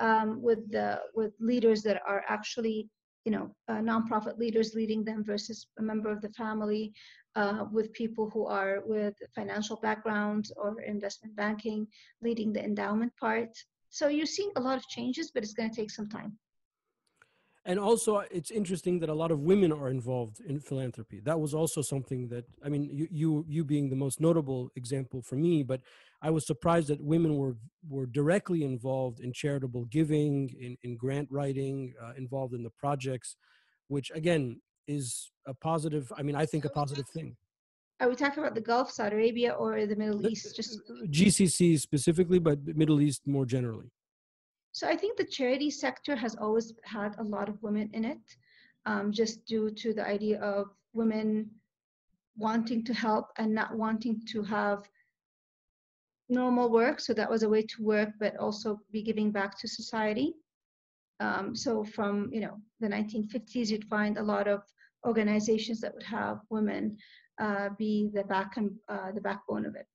um, with the with leaders that are actually you know uh, nonprofit leaders leading them versus a member of the family uh, with people who are with financial backgrounds or investment banking leading the endowment part. So you're seeing a lot of changes but it's going to take some time
And also, it's interesting that a lot of women are involved in philanthropy. That was also something that I mean, you you you being the most notable example for me, but I was surprised that women were were directly involved in charitable giving, in in grant writing, uh, involved in the projects, which again is a positive. I mean, I think a positive thing.
are we talking about the gulf saudi arabia or the middle east just
GCC specifically, but Middle East more generally.
So I think the charity sector has always had a lot of women in it, um, just due to the idea of women wanting to help and not wanting to have normal work. So that was a way to work, but also be giving back to society. Um, so from you know the 1950s, you'd find a lot of organizations that would have women uh, be the back and uh, the backbone of it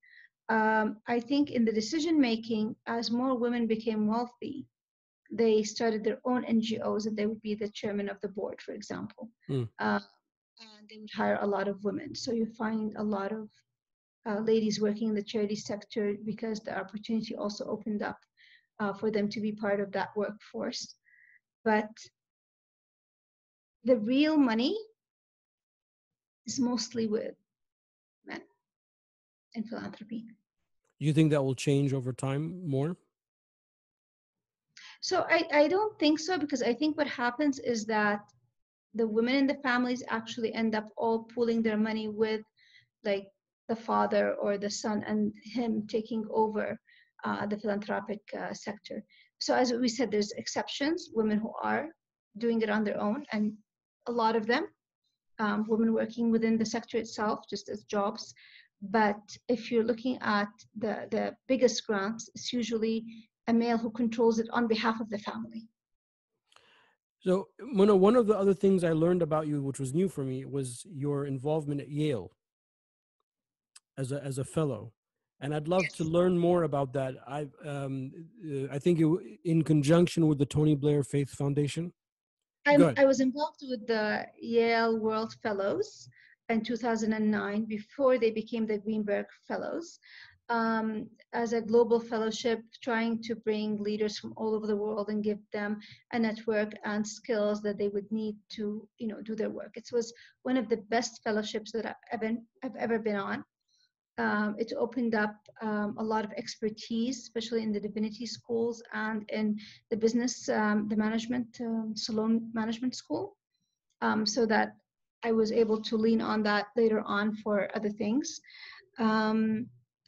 um, I think in the decision making, as more women became wealthy, they started their own NGOs and they would be the chairman of the board, for example.
Mm.
Uh, and they would hire a lot of women. So you find a lot of uh, ladies working in the charity sector because the opportunity also opened up uh, for them to be part of that workforce. But the real money is mostly with in philanthropy.
You think that will change over time more?
So I, I don't think so because I think what happens is that the women in the families actually end up all pooling their money with like the father or the son and him taking over uh, the philanthropic uh, sector. So as we said, there's exceptions, women who are doing it on their own and a lot of them, um, women working within the sector itself just as jobs. But if you're looking at the, the biggest grants, it's usually a male who controls it on behalf of the family.
So, Muna, one of the other things I learned about you, which was new for me, was your involvement at Yale as a as a fellow, and I'd love to learn more about that. I um, uh, I think it, in conjunction with the Tony Blair Faith Foundation.
I, I was involved with the Yale World Fellows in 2009 before they became the Greenberg Fellows um, as a global fellowship, trying to bring leaders from all over the world and give them a network and skills that they would need to, you know, do their work. It was one of the best fellowships that I've ever, I've ever been on. Um, it opened up um, a lot of expertise, especially in the divinity schools and in the business, um, the management, um, salon management school, um, so that I was able to lean on that later on for other things. Um,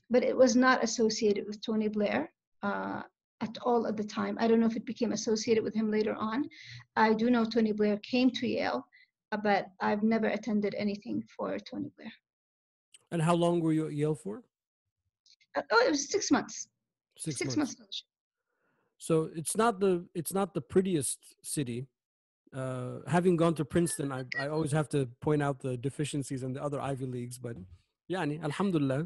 but it was not associated with Tony Blair. Uh, at all at the time. I don't know if it became associated with him later on. I do know Tony Blair came to Yale, uh, but I've never attended anything for Tony Blair.
And how long were you at Yale for?
Uh, oh, it was six months.
Six,
Six
months.
months.
So it's not the it's not the prettiest city. Uh, having gone to Princeton, I, I always have to point out the deficiencies in the other Ivy leagues. But yeah, alhamdulillah.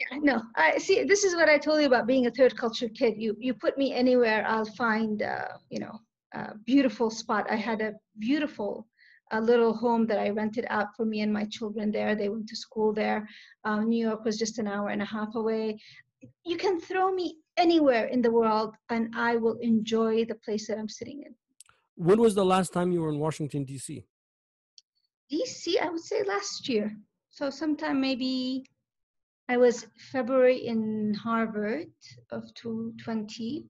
Yeah, no. I see. This is what I told you about being a third culture kid. You you put me anywhere, I'll find uh, you know a beautiful spot. I had a beautiful a little home that I rented out for me and my children there. They went to school there. Um, New York was just an hour and a half away. You can throw me anywhere in the world, and I will enjoy the place that I'm sitting in.
When was the last time you were in Washington D.C.?
DC, I would say last year. So sometime maybe I was February in Harvard of 2020.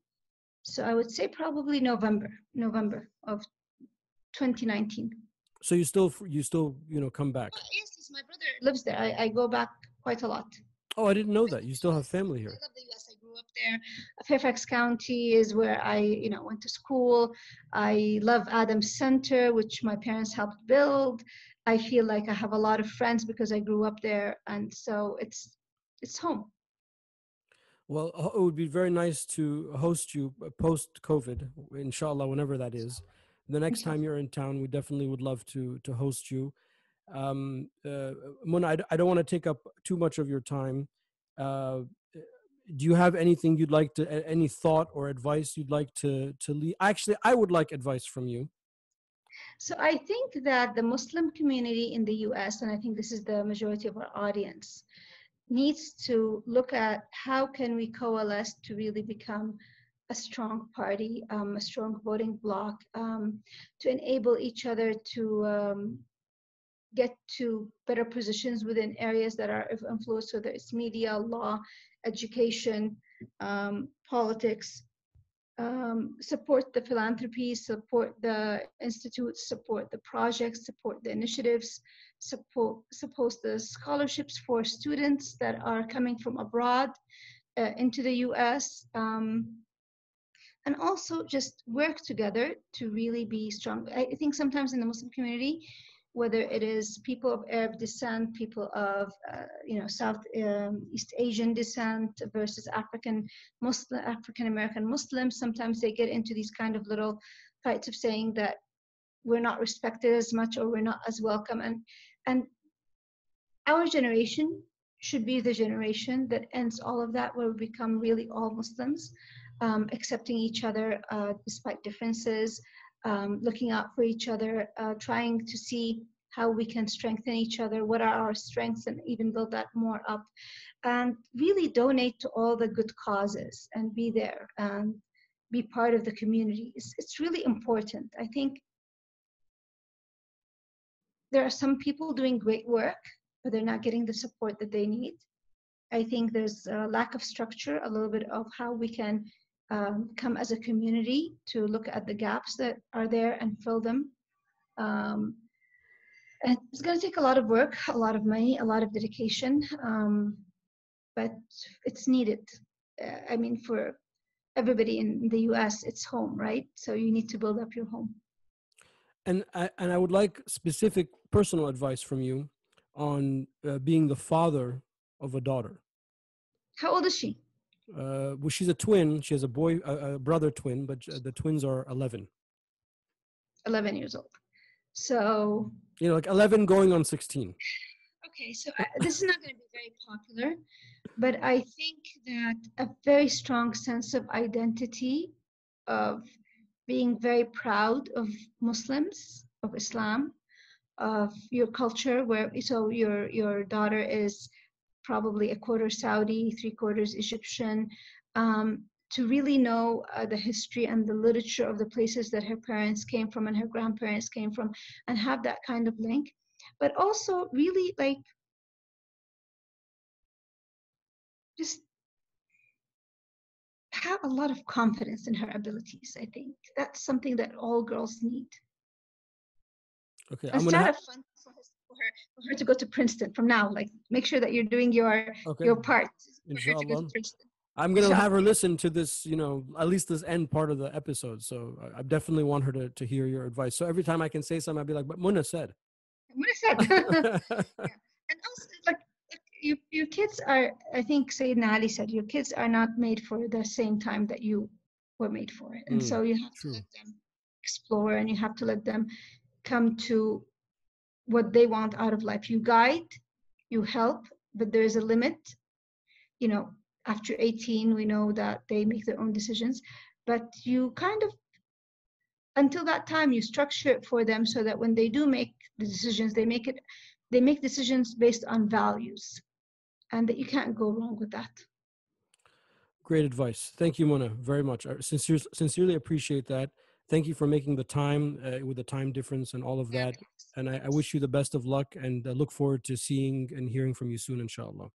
So I would say probably November, November of 2019.
So you still you still you know come back?
Uh, yes, yes, my brother lives there. I, I go back quite a lot.
Oh, I didn't know that. You still have family here.
Love the US. I grew up there. Fairfax County is where I, you know, went to school. I love Adams Center, which my parents helped build. I feel like I have a lot of friends because I grew up there, and so it's it's home.
Well, it would be very nice to host you post COVID, inshallah, whenever that is. The next time you're in town, we definitely would love to to host you. Um, uh, Muna, I, I don't want to take up too much of your time. Uh, do you have anything you'd like to, any thought or advice you'd like to to leave? Actually, I would like advice from you.
So I think that the Muslim community in the US, and I think this is the majority of our audience, needs to look at how can we coalesce to really become a strong party, um, a strong voting bloc, um, to enable each other to um, get to better positions within areas that are of influence, whether it's media, law, education, um, politics, um, support the philanthropy, support the institutes, support the projects, support the initiatives, support, support the scholarships for students that are coming from abroad uh, into the US. Um, and also just work together to really be strong. I I think sometimes in the Muslim community, whether it is people of Arab descent, people of uh, you know South um, East Asian descent versus African Muslim African American Muslims, sometimes they get into these kind of little fights of saying that we're not respected as much or we're not as welcome, and and our generation should be the generation that ends all of that, where we become really all Muslims, um, accepting each other uh, despite differences, um, looking out for each other, uh, trying to see how we can strengthen each other, what are our strengths, and even build that more up. And really donate to all the good causes and be there and be part of the community. It's, it's really important. I think there are some people doing great work, but they're not getting the support that they need. I think there's a lack of structure, a little bit of how we can um, come as a community to look at the gaps that are there and fill them. Um, and it's going to take a lot of work, a lot of money, a lot of dedication, um, but it's needed. Uh, I mean, for everybody in the US, it's home, right? So you need to build up your home.
And I, and I would like specific personal advice from you on uh, being the father of a daughter.
How old is she?
Uh, well, she's a twin. She has a boy, a, a brother twin, but uh, the twins are 11.
11 years old. So,
You know, like 11 going on 16.
okay, so I, this is not going to be very popular, but I think that a very strong sense of identity, of being very proud of Muslims, of Islam, of your culture, where so your your daughter is probably a quarter Saudi, three quarters Egyptian, um, to really know uh, the history and the literature of the places that her parents came from and her grandparents came from, and have that kind of link. But also, really like just have a lot of confidence in her abilities. I think that's something that all girls need.
Okay, I'm gonna. Ha-
for her, for her to go to Princeton from now. Like make sure that you're doing your
okay.
your part for her to go.
I'm gonna
Inshallah.
have her listen to this, you know, at least this end part of the episode. So I, I definitely want her to to hear your advice. So every time I can say something, I'd be like, "But Muna said."
I said. and also like like, you, your kids are i think sayyidina ali said your kids are not made for the same time that you were made for it," and
Mm,
so you have
true.
to let them explore and you have to let them come to what they want out of life you guide you help but there is a limit you know after 18 we know that they make their own decisions but you kind of until that time you structure it for them so that when they do make the decisions they make it they make decisions based on values and that you can't go wrong with that
Great advice. Thank you, Muna, very much. I sincere, sincerely appreciate that thank you for making the time uh, with the time difference and all of that. And I, I wish you the best of luck and I look forward to seeing and hearing from you soon, inshallah.